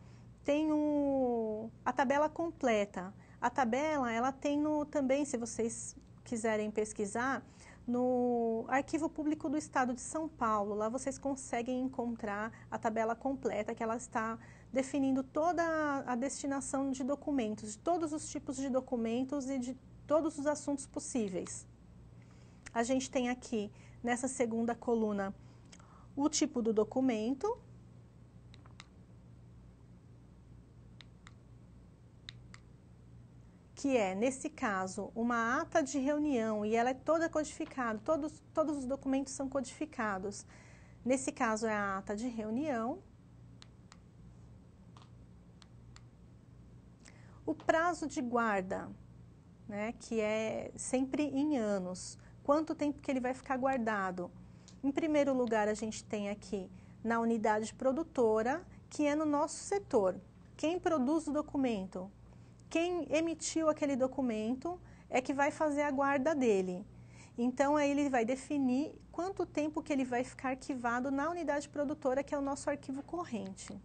tem o, a tabela completa. A tabela, ela tem no, também, se vocês quiserem pesquisar, no Arquivo Público do Estado de São Paulo. Lá vocês conseguem encontrar a tabela completa, que ela está definindo toda a destinação de documentos, de todos os tipos de documentos e de todos os assuntos possíveis. A gente tem aqui, nessa segunda coluna, o tipo do documento, que é, nesse caso, uma ata de reunião e ela é toda codificada, todos, todos os documentos são codificados. Nesse caso, é a ata de reunião. O prazo de guarda, né, que é sempre em anos. Quanto tempo que ele vai ficar guardado? Em primeiro lugar, a gente tem aqui na unidade produtora, que é no nosso setor. Quem produz o documento? quem emitiu aquele documento é que vai fazer a guarda dele. Então, aí ele vai definir quanto tempo que ele vai ficar arquivado na unidade produtora, que é o nosso arquivo corrente.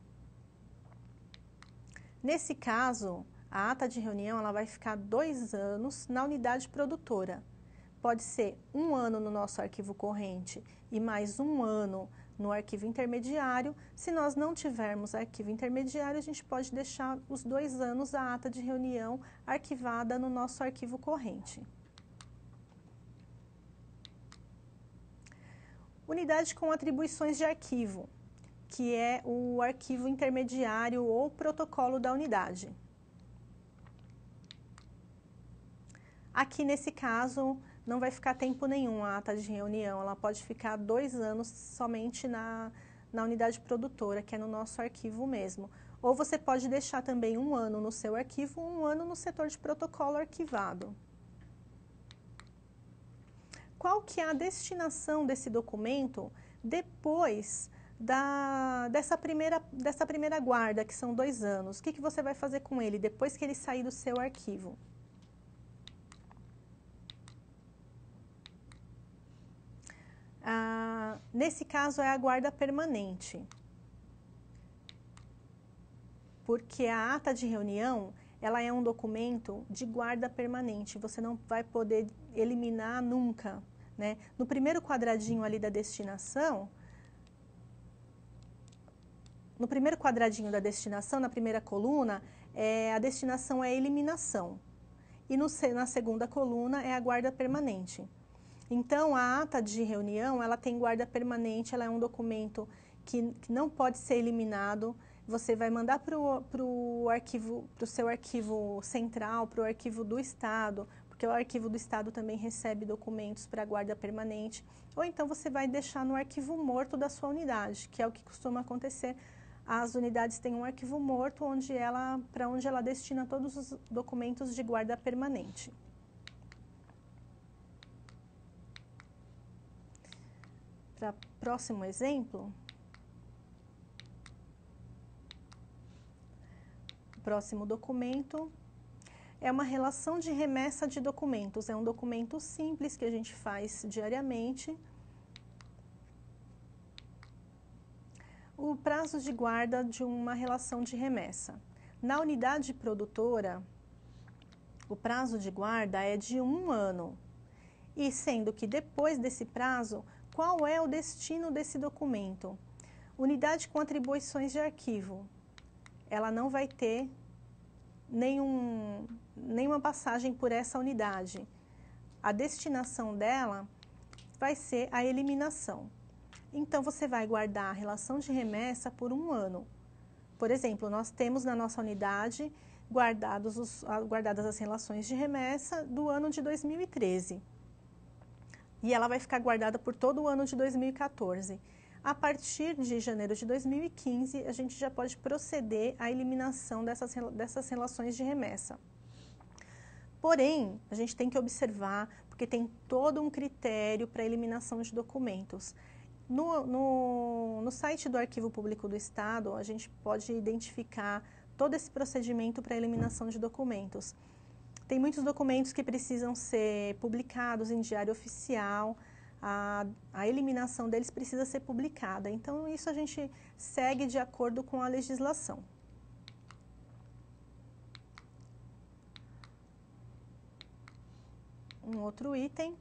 Nesse caso, a ata de reunião ela vai ficar dois anos na unidade produtora. Pode ser um ano no nosso arquivo corrente e mais um ano no arquivo intermediário. Se nós não tivermos arquivo intermediário, a gente pode deixar os dois anos a ata de reunião arquivada no nosso arquivo corrente. Unidade com atribuições de arquivo, que é o arquivo intermediário ou protocolo da unidade. Aqui nesse caso, não vai ficar tempo nenhum a ata de reunião, ela pode ficar dois anos somente na, na unidade produtora, que é no nosso arquivo mesmo. Ou você pode deixar também um ano no seu arquivo, um ano no setor de protocolo arquivado. Qual que é a destinação desse documento depois da, dessa, primeira, dessa primeira guarda, que são dois anos? O que, que você vai fazer com ele depois que ele sair do seu arquivo? Ah, nesse caso, é a guarda permanente. Porque a ata de reunião, ela é um documento de guarda permanente, você não vai poder eliminar nunca. Né? No primeiro quadradinho ali da destinação, no primeiro quadradinho da destinação, na primeira coluna, é, a destinação é eliminação. E no, na segunda coluna é a guarda permanente. Então, a ata de reunião, ela tem guarda permanente, ela é um documento que, que não pode ser eliminado. Você vai mandar para o arquivo, para o seu arquivo central, para o arquivo do Estado, porque o arquivo do Estado também recebe documentos para guarda permanente. Ou então você vai deixar no arquivo morto da sua unidade, que é o que costuma acontecer. As unidades têm um arquivo morto onde ela, para onde ela destina todos os documentos de guarda permanente. Para próximo exemplo, próximo documento é uma relação de remessa de documentos. É um documento simples que a gente faz diariamente. O prazo de guarda de uma relação de remessa. Na unidade produtora, o prazo de guarda é de um ano. E sendo que depois desse prazo, qual é o destino desse documento. Unidade com atribuições de arquivo. Ela não vai ter nenhum, nenhuma passagem por essa unidade. A destinação dela vai ser a eliminação. Então, você vai guardar a relação de remessa por um ano. Por exemplo, nós temos na nossa unidade guardados os, guardadas as relações de remessa do ano de 2013 e ela vai ficar guardada por todo o ano de 2014. A partir de janeiro de 2015, a gente já pode proceder à eliminação dessas, dessas relações de remessa. Porém, a gente tem que observar, porque tem todo um critério para eliminação de documentos. No, no, no site do Arquivo Público do Estado, a gente pode identificar todo esse procedimento para eliminação de documentos. Tem muitos documentos que precisam ser publicados em diário oficial, a, a, eliminação deles precisa ser publicada. Então, isso a gente segue de acordo com a legislação. Um outro item,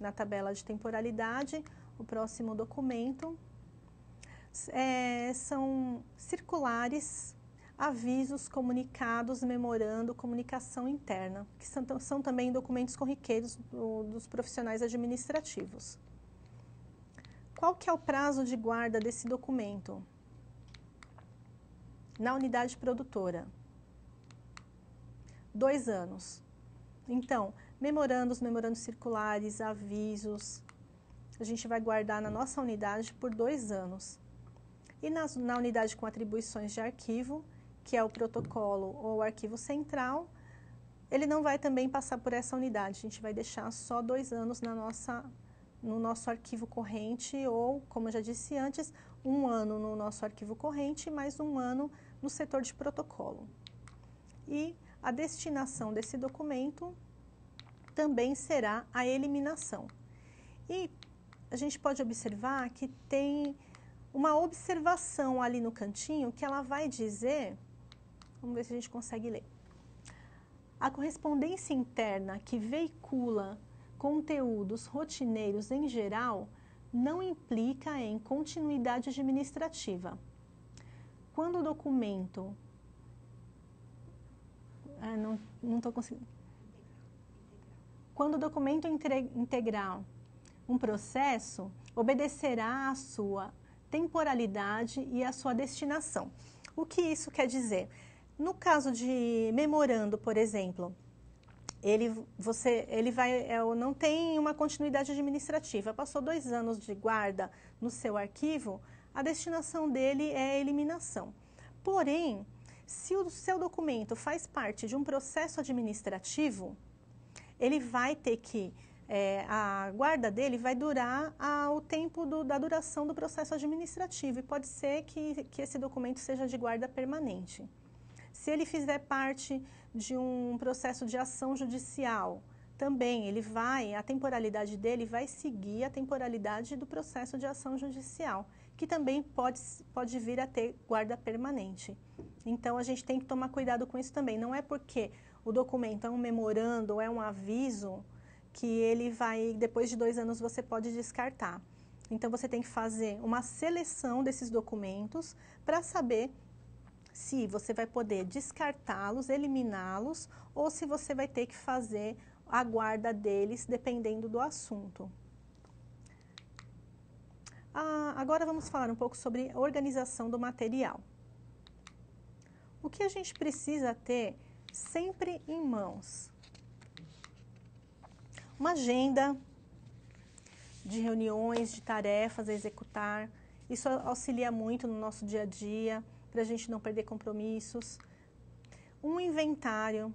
na tabela de temporalidade, o próximo documento, é, são circulares avisos, comunicados, memorando, comunicação interna, que são, são também documentos corriqueiros do, dos profissionais administrativos. Qual que é o prazo de guarda desse documento? Na unidade produtora. Dois anos. Então, memorandos, memorandos circulares, avisos, a gente vai guardar na nossa unidade por dois anos. E na, na unidade com atribuições de arquivo, que é o protocolo ou o arquivo central, ele não vai também passar por essa unidade. A gente vai deixar só dois anos na nossa, no nosso arquivo corrente ou, como eu já disse antes, um ano no nosso arquivo corrente mais um ano no setor de protocolo. E a destinação desse documento também será a eliminação. E a gente pode observar que tem uma observação ali no cantinho que ela vai dizer Vamos ver se a gente consegue ler. A correspondência interna que veicula conteúdos rotineiros em geral não implica em continuidade administrativa. Quando o documento. Ah, não estou conseguindo. Quando o documento integrar um processo, obedecerá à sua temporalidade e à sua destinação. O que isso quer dizer? No caso de memorando, por exemplo, ele, você, ele vai, é, não tem uma continuidade administrativa. Passou dois anos de guarda no seu arquivo, a destinação dele é a eliminação. Porém, se o seu documento faz parte de um processo administrativo, ele vai ter que, é, a guarda dele vai durar a, o tempo do, da duração do processo administrativo e pode ser que, que esse documento seja de guarda permanente. Se ele fizer parte de um processo de ação judicial, também ele vai, a temporalidade dele vai seguir a temporalidade do processo de ação judicial, que também pode, pode vir a ter guarda permanente. Então a gente tem que tomar cuidado com isso também. Não é porque o documento é um memorando é um aviso que ele vai, depois de dois anos, você pode descartar. Então você tem que fazer uma seleção desses documentos para saber se você vai poder descartá-los, eliminá-los, ou se você vai ter que fazer a guarda deles, dependendo do assunto. Ah, agora vamos falar um pouco sobre organização do material. O que a gente precisa ter sempre em mãos? Uma agenda de reuniões, de tarefas a executar. Isso auxilia muito no nosso dia a dia, para a gente não perder compromissos. Um inventário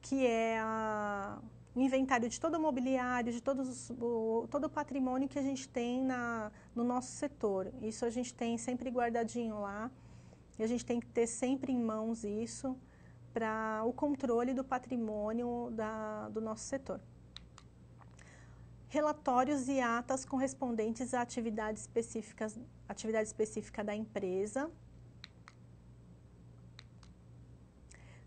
que é a, o inventário de todo o mobiliário, de todos o, todo o patrimônio que a gente tem na, no nosso setor. Isso a gente tem sempre guardadinho lá e a gente tem que ter sempre em mãos isso para o controle do patrimônio da, do nosso setor. Relatórios e atas correspondentes a atividades específicas, atividade específica da empresa.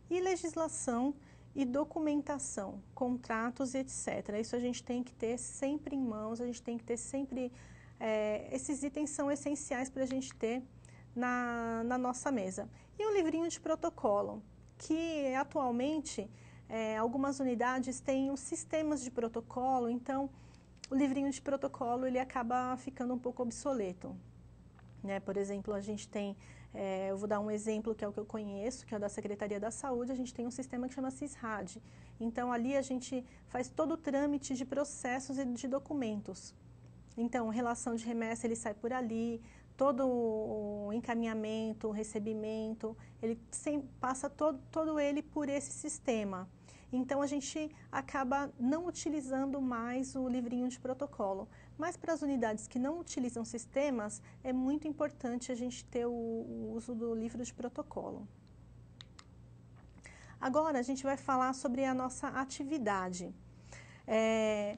E legislação e documentação, contratos etc. Isso a gente tem que ter sempre em mãos, a gente tem que ter sempre. É, esses itens são essenciais para a gente ter na, na nossa mesa. E um livrinho de protocolo, que atualmente é, algumas unidades têm os sistemas de protocolo, então o livrinho de protocolo ele acaba ficando um pouco obsoleto. Né? Por exemplo, a gente tem é, eu vou dar um exemplo que é o que eu conheço, que é da Secretaria da Saúde, a gente tem um sistema que chama CISRAD. Então, ali a gente faz todo o trâmite de processos e de documentos. Então, relação de remessa, ele sai por ali, todo o encaminhamento, o recebimento, ele sem, passa todo, todo ele por esse sistema. Então, a gente acaba não utilizando mais o livrinho de protocolo. Mas para as unidades que não utilizam sistemas, é muito importante a gente ter o, o uso do livro de protocolo. Agora, a gente vai falar sobre a nossa atividade. É,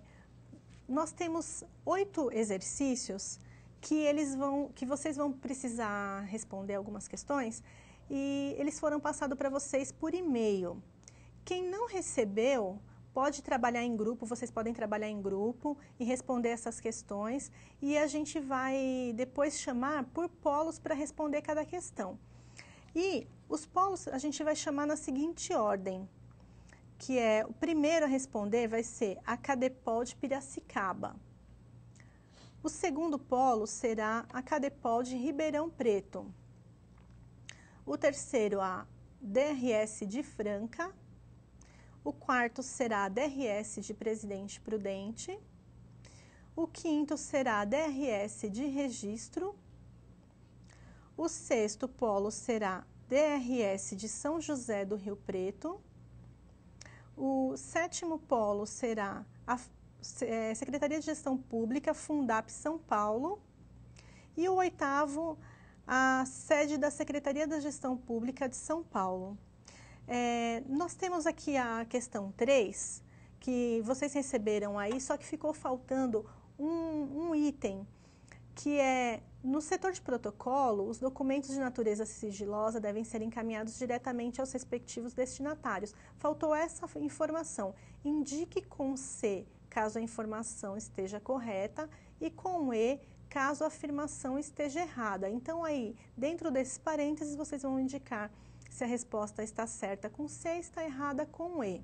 nós temos oito exercícios que eles vão, que vocês vão precisar responder algumas questões e eles foram passados para vocês por e-mail. Quem não recebeu, pode trabalhar em grupo, vocês podem trabalhar em grupo e responder essas questões e a gente vai depois chamar por polos para responder cada questão. E os polos a gente vai chamar na seguinte ordem, que é o primeiro a responder vai ser a Cadepol de Piracicaba. O segundo polo será a Cadepol de Ribeirão Preto. O terceiro a DRS de Franca o quarto será DRS de Presidente Prudente. O quinto será DRS de Registro. O sexto polo será DRS de São José do Rio Preto. O sétimo polo será a é, Secretaria de Gestão Pública, Fundap São Paulo. E o oitavo, a sede da Secretaria da Gestão Pública de São Paulo. É, nós temos aqui a questão 3, que vocês receberam aí, só que ficou faltando um, um item, que é no setor de protocolo, os documentos de natureza sigilosa devem ser encaminhados diretamente aos respectivos destinatários. Faltou essa informação. Indique com C caso a informação esteja correta e com E caso a afirmação esteja errada. Então, aí, dentro desses parênteses, vocês vão indicar se a resposta está certa com C, está errada com E.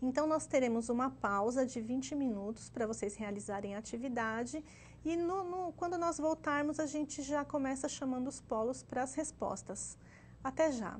Então, nós teremos uma pausa de 20 minutos para vocês realizarem a atividade e no, no, quando nós voltarmos, a gente já começa chamando os polos para as respostas. Até já!